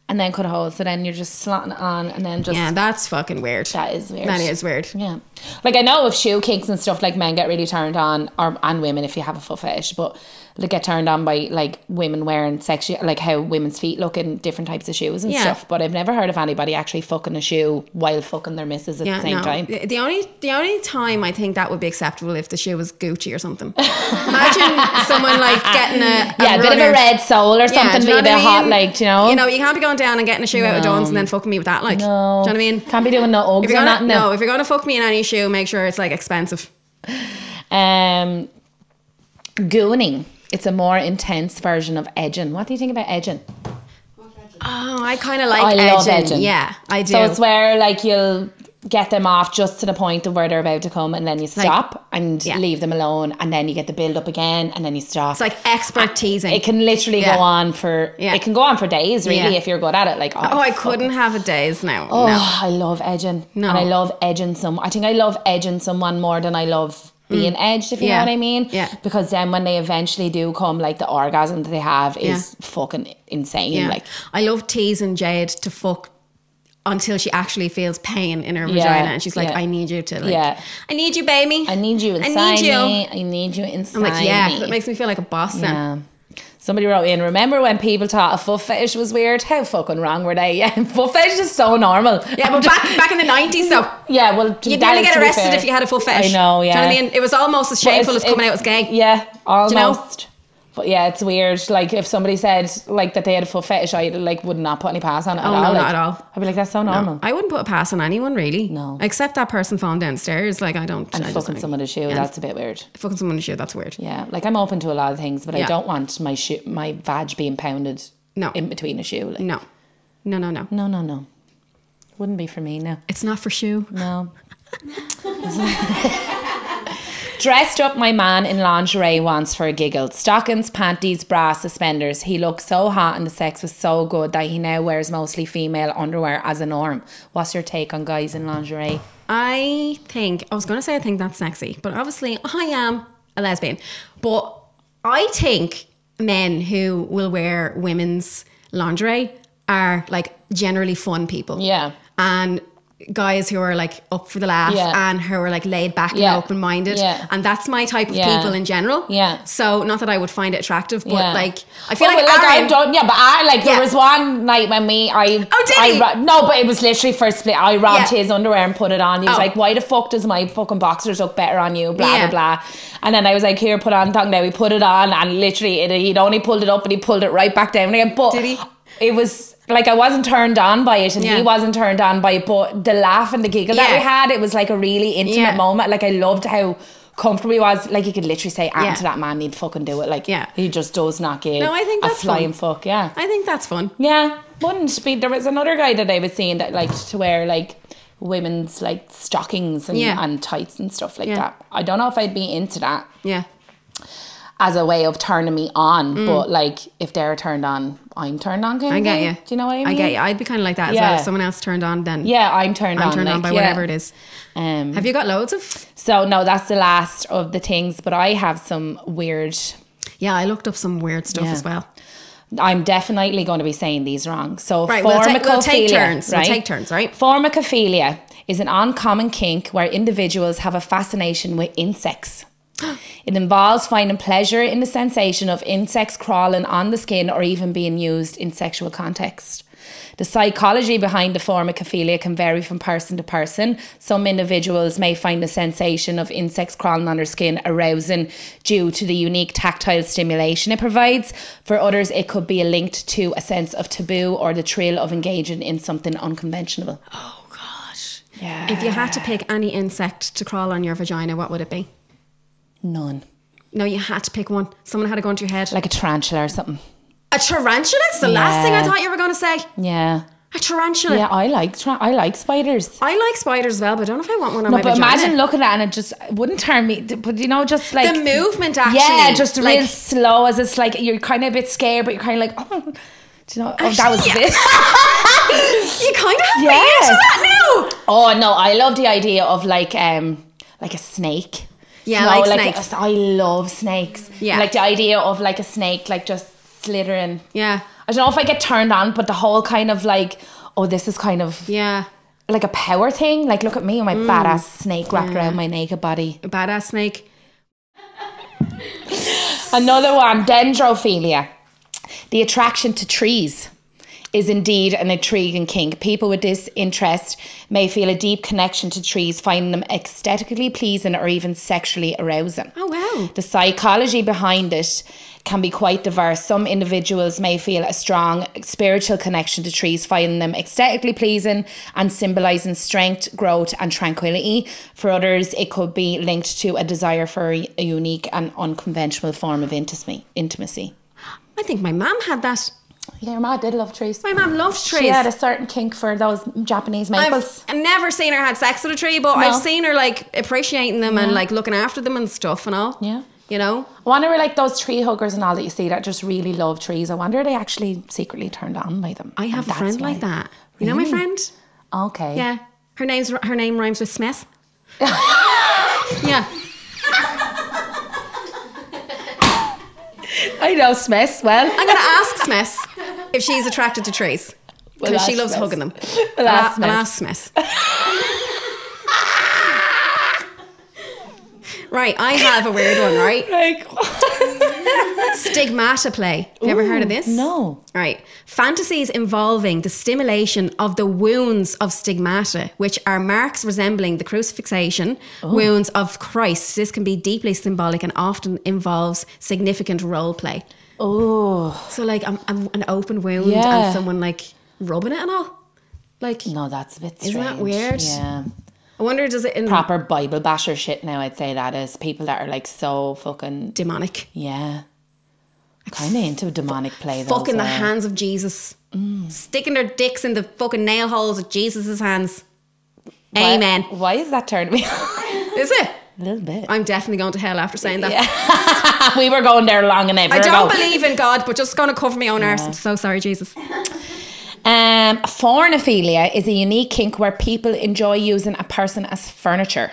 and then cut a hole, so then you're just slotting it on, and then just yeah, that's fucking weird. that is weird. That is weird. Yeah, like I know of shoe kinks and stuff. Like men get really turned on, or and women if you have a foot fetish, but they get turned on by like women wearing sexy, like how women's feet look in different types of shoes and Yeah. stuff. But I've never heard of anybody actually fucking a shoe while fucking their missus at Yeah, the same no. time. The only the only time I think that would be acceptable if the shoe was Gucci or something. Imagine [laughs] someone like getting a, a Yeah, a bit of a red sole or something, do be a bit I hot, like you know. You know, you can't be going down and getting a shoe out of Dunnes and then fucking me with that. Like, no, do you know what I mean? Can't be doing no Uggs or nothing. no. no, if you're gonna fuck me in any shoe, make sure it's like expensive. Um, gooning. It's a more intense version of edging. What do you think about edging? Oh, I kind of like I edging. love edging. Yeah, I do. So it's where like you'll get them off just to the point of where they're about to come, and then you stop and yeah. leave them alone, and then you get the build up again, and then you stop. it's like expert teasing. it can literally Yeah. go on for. Yeah. It can go on for days, really, Yeah. if you're good at it. Like, oh, I couldn't have a days now. Oh, no. I love edging. No. And I love edging some. I think I love edging someone more than I love being edged, if you Mm. Yeah. know what I mean. Yeah. Because then when they eventually do come, like the orgasm that they have is fucking insane. Yeah. Like, I love teasing Jade to fuck until she actually feels pain in her Yeah, vagina and she's like, yeah. I need you to like Yeah. I need you, baby. I need you I inside need you. me. I need you inside I'm like, yeah, me. it makes me feel like a boss then. Somebody wrote in, remember when people thought a foot fetish was weird? How fucking wrong were they? [laughs] Yeah, foot fetish is so normal. Yeah, but back back in the nineties though. Yeah, well, You'd nearly get arrested if you had a foot fetish. I know, Do yeah. you know what I mean? It was almost as shameful as coming out as gay. Yeah, almost. know? But yeah, it's weird. Like if somebody said like that they had a foot fetish, I like would not put any pass on it. Oh, at no, all. not Like, at all. I'd be like, that's so normal. I wouldn't put a pass on anyone really. No. Except that person falling downstairs. Like I don't And I fucking think- someone a shoe, Yeah. that's a bit weird. fucking someone in a shoe, that's weird. Yeah, like I'm open to a lot of things, but I don't want my shoe, my vag being pounded No. in between a shoe. Like, No. No, no, no. no, no, no. Wouldn't be for me. No, It's not for shoe. no. [laughs] Dressed up my man in lingerie once for a giggle. Stockings, panties, bra, suspenders. He looked so hot and the sex was so good that he now wears mostly female underwear as a norm. What's your take on guys in lingerie? I think I was going to say I think that's sexy, but obviously I am a lesbian. But I think men who will wear women's lingerie are like generally fun people. Yeah. And guys who are like up for the laugh Yeah. and who are like laid back Yeah. and open minded. Yeah. And that's my type of people in general. Yeah. So not that I would find it attractive, but like I feel Oh, like, like Aaron, I've done, yeah, but I like there was one night when me, I Oh, did I he? ro- no, but it was literally first split. I robbed his underwear and put it on. He was Oh. like, "Why the fuck does my fucking boxers look better on you?" Blah blah blah. And then I was like, "Here, put on tongue." Now he put it on, and literally, it, he'd only pulled it up, and he pulled it right back down again. But Did he? It was like I wasn't turned on by it, and Yeah. he wasn't turned on by it. But the laugh and the giggle that Yeah. we had, it was like a really intimate Yeah. moment. Like I loved how. Comfortable he was, like he could literally say, "Add Yeah. to that man, he'd fucking do it." Like, Yeah. he just does not give No, I think a that's flying fun. fuck. Yeah, I think that's fun. yeah. Wouldn't be. There was another guy that I was seeing that liked to wear like women's like stockings and, and tights and stuff like that. I don't know if I'd be into that Yeah. As a way of turning me on, but like if they're turned on, I'm turned on. Mm. I get thing. you. Do you know what I mean? I get you. I'd be kind of like that as Yeah. well. If someone else turned on, then Yeah, I'm turned I'm on. turned on by yeah. whatever it is. Um, Have you got loads of? so no, that's the last of the things. But I have some weird. Yeah, I looked up some weird stuff Yeah. as well. I'm definitely going to be saying these wrong. So Right, we'll take- we'll take formicophilia, turns. We'll right? take turns, right? Formicophilia is an uncommon kink where individuals have a fascination with insects. [gasps] It involves finding pleasure in the sensation of insects crawling on the skin or even being used in sexual context. The psychology behind the formicophilia can vary from person to person. Some individuals may find the sensation of insects crawling on their skin arousing due to the unique tactile stimulation it provides. For others, it could be linked to a sense of taboo or the thrill of engaging in something unconventional. Oh gosh. Yeah. If you had to pick any insect to crawl on your vagina, what would it be? None. No, you had to pick one. Someone had to go into your head. Like a tarantula or something. a tarantula? That's the last thing I thought you were going to say. Yeah. A tarantula. Yeah, I like tra- I like spiders. I like spiders as well, but I don't know if I want one on No, my but imagine looking at it and it just wouldn't turn me. But you know, just like the movement actually. Yeah, just like, real slow as it's like you're kind of a bit scared, but you're kind of like, [laughs] oh, do you know? Oh, that was [laughs] Yeah. bit. You kind of have Yeah. me into that now. Oh no, I love the idea of like um like a snake. Yeah, No, like snakes. I love snakes. Yeah. Like the idea of like a snake like just slithering. Yeah. I don't know if I get turned on, but the whole kind of like, oh, this is kind of Yeah. like a power thing. Like, look at me and my mm. badass snake wrapped around my naked body. A badass snake. Another one, dendrophilia. The attraction to trees is indeed an intriguing kink. People with this interest may feel a deep connection to trees, finding them aesthetically pleasing or even sexually arousing. Oh, wow. The psychology behind it can be quite diverse. Some individuals may feel a strong spiritual connection to trees, finding them aesthetically pleasing and symbolizing strength, growth, and tranquility. For others, it could be linked to a desire for a unique and unconventional form of intimacy. Intimacy. I think my mum had that. Yeah, your mom did love trees. My mum loved trees. She had a certain kink for those Japanese maples. I've never seen her had sex with a tree, but No. I've seen her like appreciating them and like looking after them and stuff and all. Yeah. You know? I wonder, like those tree huggers and all that you see that just really love trees. I wonder, are they actually secretly turned on by them? I have a friend like that. You know my friend? Okay. Yeah. Her name's her name rhymes with Smith. [laughs] yeah. I know Smith well. I'm gonna ask Smith if she's attracted to trees. We'll Because she loves hugging them. [laughs] We'll I'll, ask a- I'll ask Smith. right, I have a weird one, right? [laughs] Like, Stigmata play. Have you ever heard of this? no. Right. Fantasies involving the stimulation of the wounds of stigmata, which are marks resembling the crucifixion wounds of Christ. This can be deeply symbolic and often involves significant role play. Oh, So, like, I'm, I'm an open wound Yeah. and someone like rubbing it and all. Like, no, that's a bit strange. Isn't that weird? Yeah. I wonder, does it in Proper Bible basher shit now, I'd say that is. People that are like so fucking, demonic? yeah. Kind of into demonic play though. Fucking the hands of Jesus. Mm. Sticking their dicks in the fucking nail holes of Jesus' hands. Why- Amen. Why is that turning me [laughs] on? Is it? A little bit. I'm definitely going to hell after saying that. [laughs] we were going there long enough. I don't go. believe in God, but just going to cover my own arse. I'm so sorry, Jesus. Um, forniphilia is a unique kink where people enjoy using a person as furniture.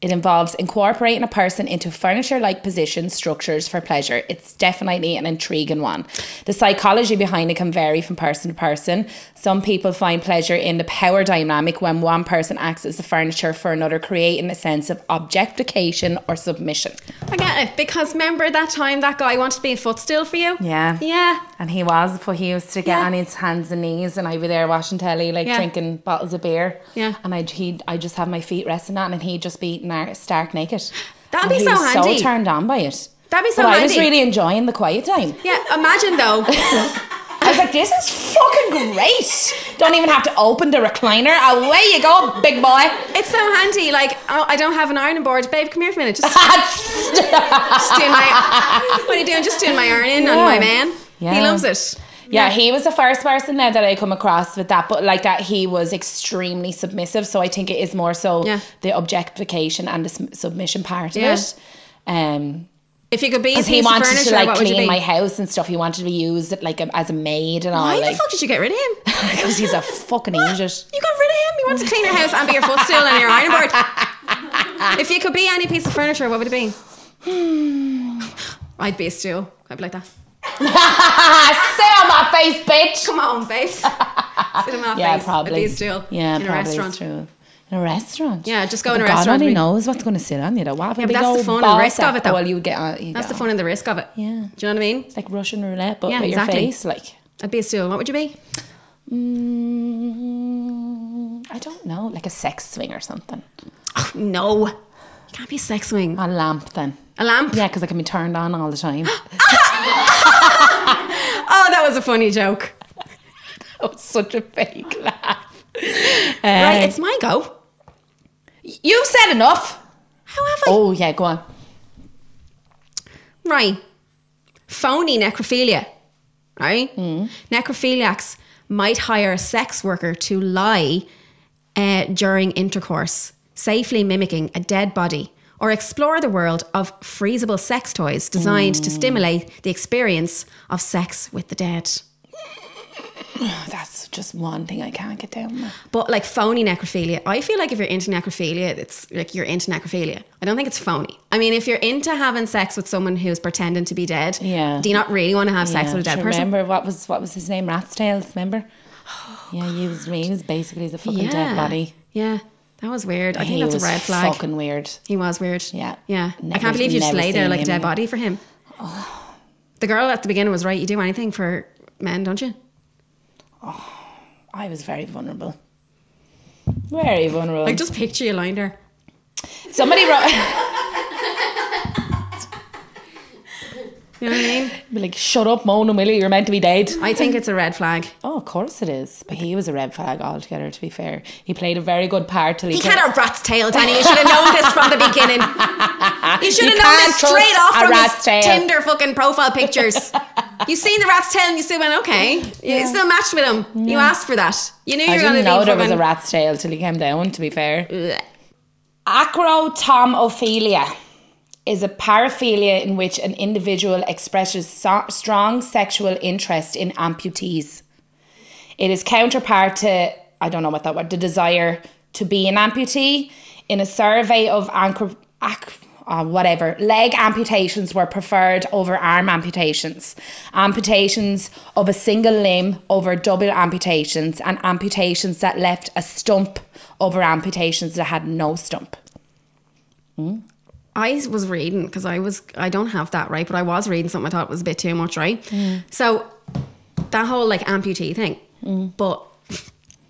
It involves incorporating a person into furniture like positions, structures for pleasure. It's definitely an intriguing one. The psychology behind it can vary from person to person. Some people find pleasure in the power dynamic when one person acts as the furniture for another, creating a sense of objectification or submission. I get it because remember that time that guy wanted to be a footstool for you? Yeah. Yeah. And he was, but he used to get Yeah. on his hands and knees, and I'd be there watching telly, like Yeah. drinking bottles of beer. Yeah. And I'd he'd I just have my feet resting on, and he'd just be stark naked. That'd And be he so was handy. So turned on by it. That'd be so but I was really enjoying the quiet time. Yeah. Imagine though. [laughs] I was like, this is fucking great. Don't even have to open the recliner. Away you go, big boy. it's so handy. Like oh, I don't have an ironing board, babe. Come here for a minute. Just, [laughs] just doing my. What are you doing? Just doing my ironing on my man. He loves it. Yeah, he was the first person now that I come across with that, but like that, he was extremely submissive. So I think it is more so Yeah. the objectification and the submission part of it. Um, If you could be a because he wanted furniture, to like what would you clean my house and stuff. He wanted to be used like a, as a maid and all. Why like, the fuck did you get rid of him? [laughs] Because he's a fucking idiot. You got rid of him. You want to clean your house and be your footstool and your ironing board. if you could be any piece of furniture, what would it be? [sighs] I'd be a stool. I'd be like that. [laughs] Sit on my face, bitch. Come on, babes. [laughs] Sit in my Yeah, face. probably. I'd be a stool. Yeah, in a restaurant. True. In a restaurant. Yeah, just go in a But God restaurant only knows what's going to sit on you. Though. What Yeah, but that's the fun and ball risk of it, though. Well, you get on. You That's get the fun and the risk of it. Yeah. Do you know what I mean? It's like Russian roulette, but Yeah, with exactly. your face. Like, I'd be a stool. What would you be? mm, I don't know, like a sex swing or something. No. You can't be a sex swing. A lamp, then. A lamp? Yeah, because I can be turned on all the time. [gasps] [laughs] That was a funny joke. [laughs] that was such a fake laugh. Right, Uh, it's my go. You've said enough. How have I? Oh yeah, go on. Right. Phony necrophilia. Right? Hmm. Necrophiliacs might hire a sex worker to lie uh, during intercourse, safely mimicking a dead body, or explore the world of freezable sex toys designed Hmm. to stimulate the experience of sex with the dead. [sighs] That's just one thing I can't get down with. But like phony necrophilia, I feel like if you're into necrophilia, it's like you're into necrophilia. I don't think it's phony. I mean, if you're into having sex with someone who's pretending to be dead, Yeah. do you not really want to have sex Yeah, with a dead you person? Remember what was what was his name? Rat's tails. Remember? [sighs] Yeah, he was. He was basically the fucking dead body. Yeah, that was weird. I think he that's a red flag. Fucking weird. He was weird. Yeah. Yeah. I can't believe you just lay there like a dead body for him. Oh. The girl at the beginning was right. You do anything for men, don't you? Oh, I was very vulnerable. Very vulnerable. Like, just picture you lying there. Somebody wrote. [laughs] You know what I mean? Be like, shut up, Mona Willie, you're meant to be dead. I think it's a red flag. Oh, of course it is. But he was a red flag altogether, to be fair. He played a very good part till he, He had a rat's tail, Danni. You should have known this from the beginning. [laughs] You should have known this straight off from his tail. Tinder fucking profile pictures. you seen the rat's tail and you still went, okay. You still matched with him. You asked for that. You knew you I were going to didn't know there was a rat's tail till he came down, to be fair. Blech. Acrotomophilia is a paraphilia in which an individual expresses so- strong sexual interest in amputees. It is counterpart to, I don't know what that word, the desire to be an amputee. In a survey of anchor, ac- uh, whatever, leg amputations were preferred over arm amputations, amputations of a single limb over double amputations, and amputations that left a stump over amputations that had no stump. I was reading because I was I don't have that right, but I was reading something I thought was a bit too much, right? Mm. So that whole like amputee thing, mm. but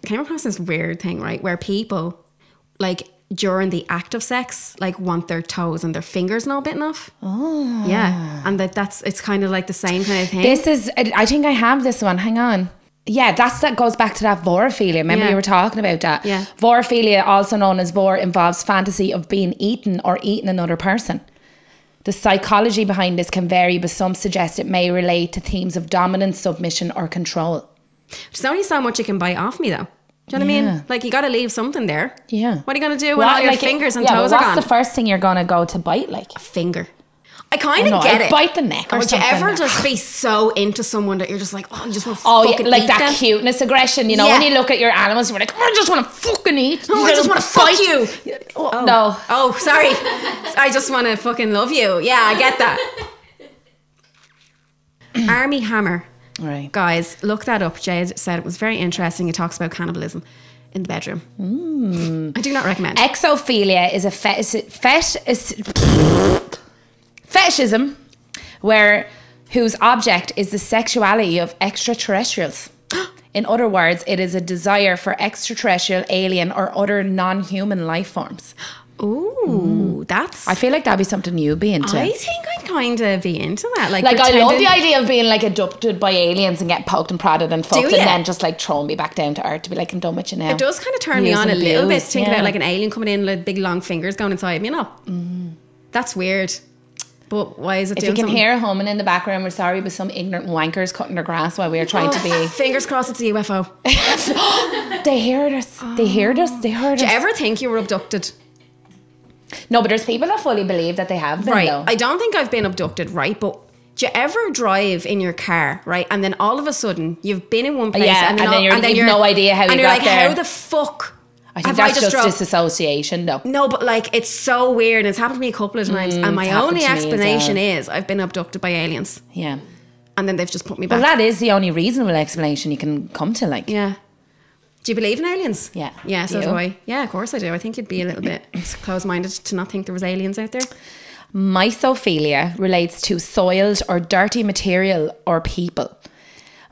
I came across this weird thing, right, where people like during the act of sex like want their toes and their fingers not bitten off. Oh, yeah, and that that's it's kind of like the same kind of thing. This is, I think I have this one. Hang on. Yeah, that's that goes back to that vorophilia. Remember Yeah. you were talking about that. Yeah. Vorophilia, also known as vore, involves fantasy of being eaten or eating another person. The psychology behind this can vary, but some suggest it may relate to themes of dominance, submission, or control. There's only so much you can bite off me though. Do you know what I mean? Like you got to leave something there. Yeah. What are you gonna do when What, all your like, fingers and yeah, toes are what's gone? the first thing you're gonna go to bite? Like, a finger. I kind of no, get I'd it. bite the neck or Or you ever just [sighs] be so into someone that you're just like, oh, you just want to oh, fucking yeah, like that them? cuteness, aggression. You know, when you look at your animals, you're like, oh, I just want to fucking eat. Oh, I just want to fuck you. Oh, No. Oh, sorry. I just want to fucking love you. Yeah, I get that. [clears throat] Armie Hammer. Right. Guys, look that up. Jade said it was very interesting. He talks about cannibalism in the bedroom. Mm. I do not recommend. Exophilia is a fetish, fetish, fetishism where whose object is the sexuality of extraterrestrials. [gasps] In other words, it is a desire for extraterrestrial, alien, or other non-human life forms. [gasps] Ooh, mm. that's. I feel like that'd be something you'd be into. I think I'd kind of be into that. Like, like I love the idea of being like adopted by aliens and getting poked and prodded and fucked, and then just like throwing me back down to earth to be like, I'm done with you now. It does kind of turn me on a and little bit think yeah. about like an alien coming in with big long fingers going inside me, you know? Mm. That's weird. But why is it If you can something? hear a humming in the background, we're sorry, but some ignorant wankers cutting their grass while we are trying to be. Oh, fingers crossed it's a UFO. [laughs] They heard us. They heard us. They heard Do us. you ever think you were abducted? no, but there's people that fully believe that they have been, Right. though. I don't think I've been abducted, right? But do you ever drive in your car, right? And then all of a sudden you've been in one place Yeah, and then, and then all- you're- and then you've no idea how and you you're got like, there. how the fuck I think have that's I just drove? disassociation, though. No, but like it's so weird. and It's happened to me a couple of times, and my Mm, only to me as explanation well. is I've been abducted by aliens, Yeah. and then they've just put me back. Well, that is the only reasonable explanation you can come to. Like, Yeah. Do you believe in aliens? Yeah. Yeah, so You? do I. Yeah, of course I do. I think you'd be a little bit [coughs] close minded to not think there was aliens out there. Mysophilia relates to soiled or dirty material or people.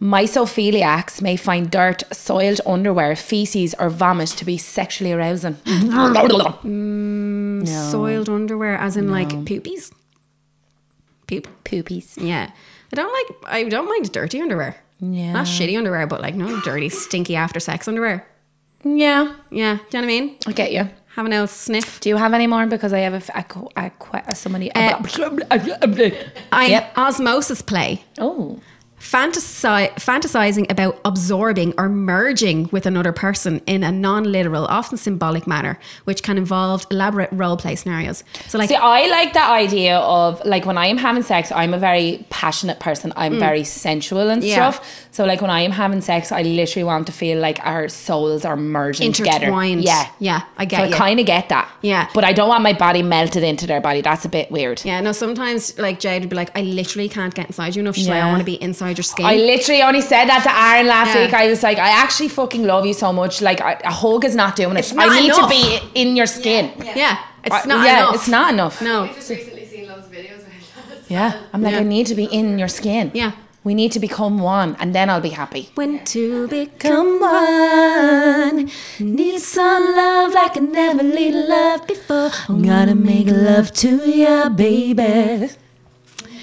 Mysophiliacs may find dirt, soiled underwear, feces, or vomit to be sexually arousing. Soiled underwear, as in like poopies. Poop. Poopies. Yeah. I don't like. I don't mind dirty underwear. Yeah. Not shitty underwear, but like no dirty, stinky after sex underwear. Yeah, Yeah. Do you know what I mean? I get you. Have an old sniff. Do you have any more? Because I have a, f- a, qu- a, qu- somebody. Uh, I Yep. osmosis play. oh, Fantasi- fantasizing about absorbing or merging with another person in a non-literal, often symbolic manner, which can involve elaborate role play scenarios. So, like, See, I like that idea of like when I am having sex, I'm a very passionate person. I'm very sensual and Mm. Yeah. stuff. So like when I am having sex, I literally want to feel like our souls are merging together. intertwined. Yeah. yeah, I get So I you. kind of get that. Yeah. But I don't want my body melted into their body. That's a bit weird. yeah, no. Sometimes, like Jade would be like, "I literally can't get inside you enough." She's like, "I want to be inside your skin." I literally only said that to Aaron last Yeah. week. I was like, I actually fucking love you so much. Like, I, a hug is not doing it. It's not I need enough. to be in your skin. yeah, it's Uh, not yeah, enough. it's not enough. No. I've just recently seen loads of videos about that. Yeah. I'm like, Yeah. I need to be in your skin. Yeah. We need to become one, and then I'll be happy. When to become one, need some love like I never need love before. I'm gonna make love to you, baby.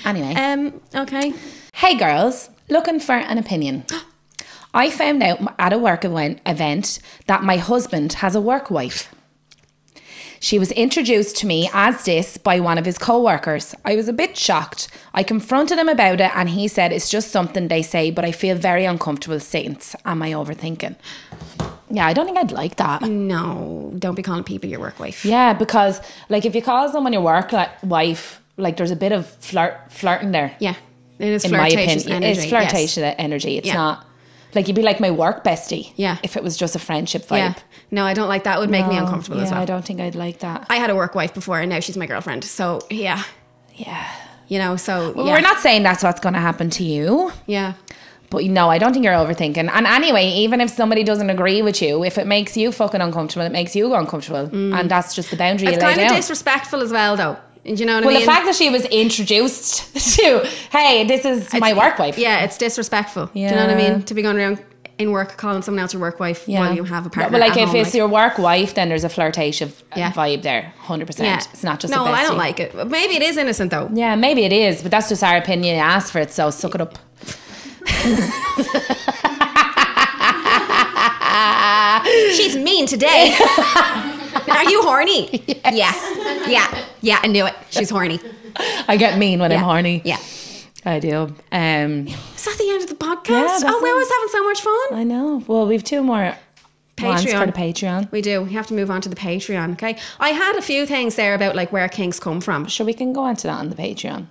Anyway. Um. Okay. Hey girls, looking for an opinion. [gasps] I found out at a work event, event that my husband has a work wife. She was introduced to me as this by one of his co workers. I was a bit shocked. I confronted him about it and he said it's just something they say, but I feel very uncomfortable saying it. Am I overthinking? Yeah, I don't think I'd like that. No, don't be calling people your work wife. Yeah, because like if you call someone your work like, wife, like there's a bit of flirt flirting there. Yeah, it is in my opinion, energy. it's yes. flirtation energy. It's Yeah. not like you'd be like my work bestie. Yeah. if it was just a friendship vibe. Yeah. No, I don't like that. It would make me uncomfortable yeah, as well. I don't think I'd like that. I had a work wife before, and now she's my girlfriend. So yeah, yeah, you know. So well, yeah. we're not saying that's what's going to happen to you. Yeah. But no, I don't think you're overthinking. And anyway, even if somebody doesn't agree with you, if it makes you fucking uncomfortable, it makes you uncomfortable, mm. and that's just the boundary It's kind of down. disrespectful as well, though. Do you know what well, I mean? Well, the fact that she was introduced [laughs] to, hey, this is my work wife. Yeah, it's disrespectful. Do you know what I mean? To be going around in work calling someone else your work wife Yeah. while you have a partner. Well, like if home, it's your work wife, then there's a flirtation Yeah. vibe there, hundred percent. It's not just no. I don't like it. Maybe it is innocent though. Yeah, maybe it is, but that's just our opinion. Asked for it, so suck it up. [laughs] She's mean today. [laughs] Are you horny? [laughs] Yeah. Yeah. Yeah. I knew it. She's horny. I get mean when I'm horny. Yeah. I do. Um, Is that the end of the podcast? Yeah, oh, we it. always having so much fun. I know. Well, we've two more ones for Patreon. the Patreon. We do. We have to move on to the Patreon. Okay. I had a few things there about like where kings come from. Sure, we can go on to that on the Patreon.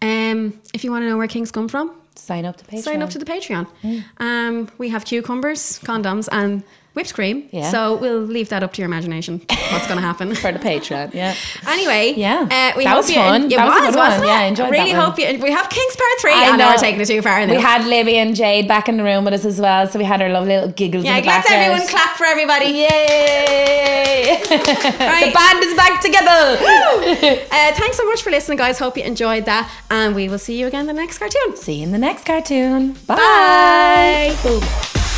Um, if you want to know where kings come from, Sign up to Patreon. sign up to the Patreon. Mm. Um, we have cucumbers, condoms, and whipped cream. Yeah. So we'll leave that up to your imagination. What's going to happen? [laughs] for the Patreon. Yeah. [laughs] Anyway, Yeah. uh, we That hope was you, fun. It That was a was, good wasn't it? Yeah, I enjoyed I really that one. hope you. We have King's Part Three. I I know we're taking it too far. Now. We had Libby and Jade back in the room with us as well, so we had our lovely little giggles yeah, let's everyone clap for everybody. Yay! [laughs] Right. the band is back together. Uh, thanks so much for listening, guys. Hope you enjoyed that, and we will see you again in the next cartoon. See you in the next cartoon. Bye. Boom.